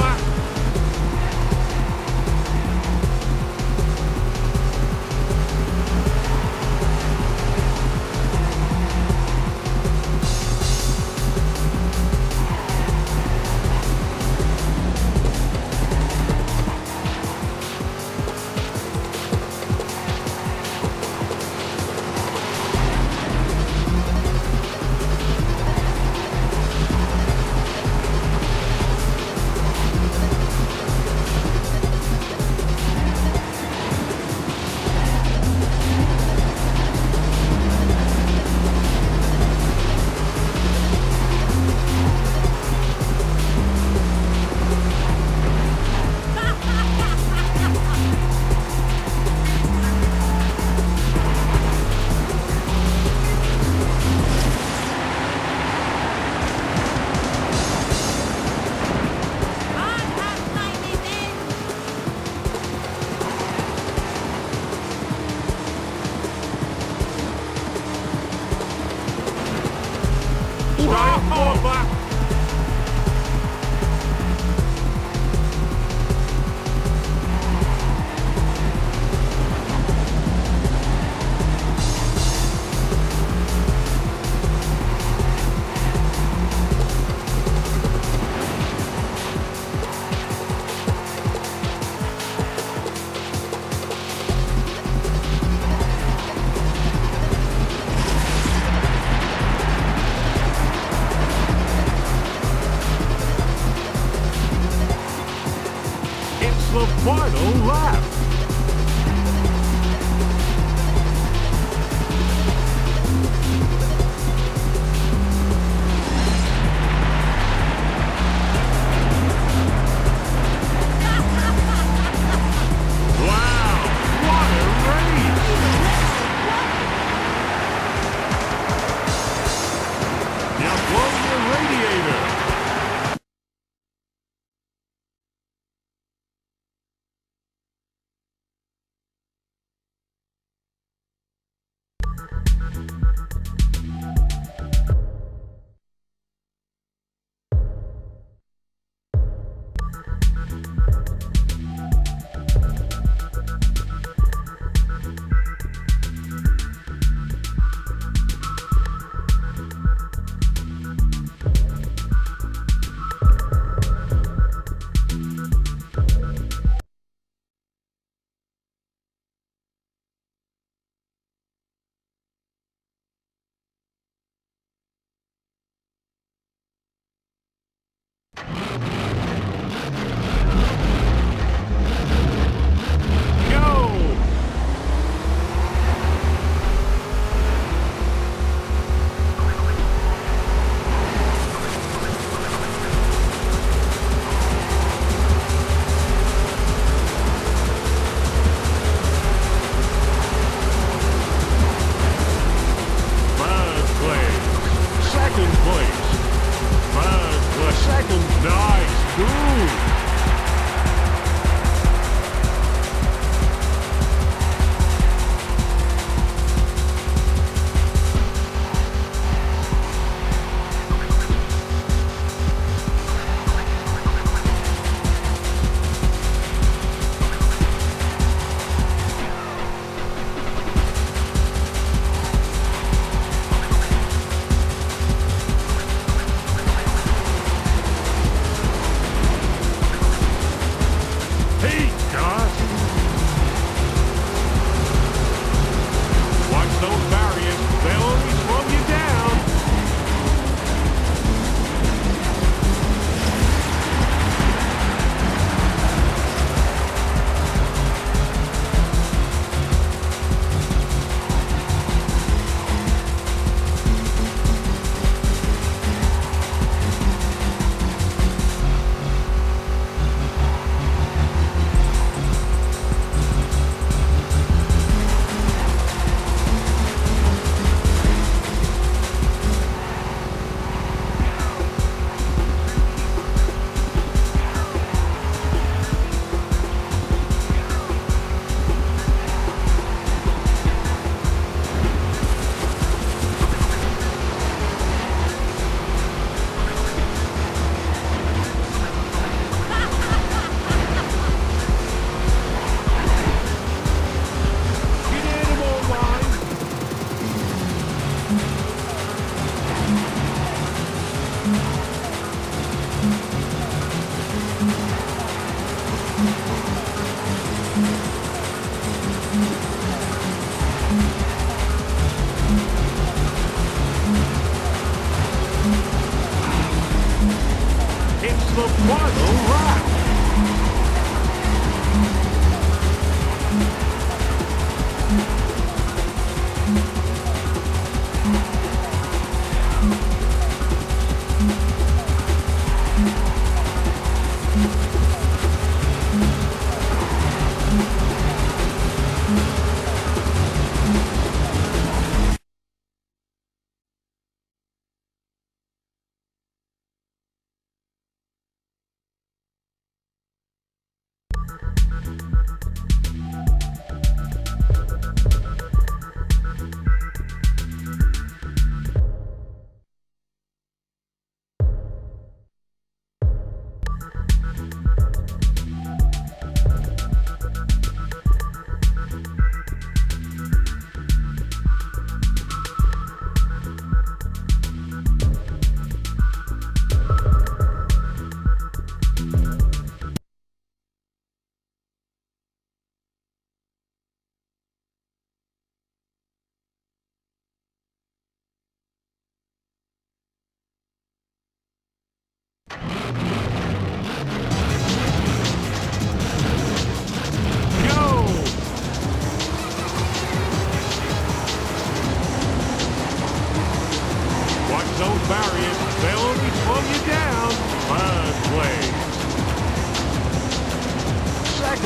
on 五十二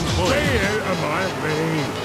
Stay out of my lane.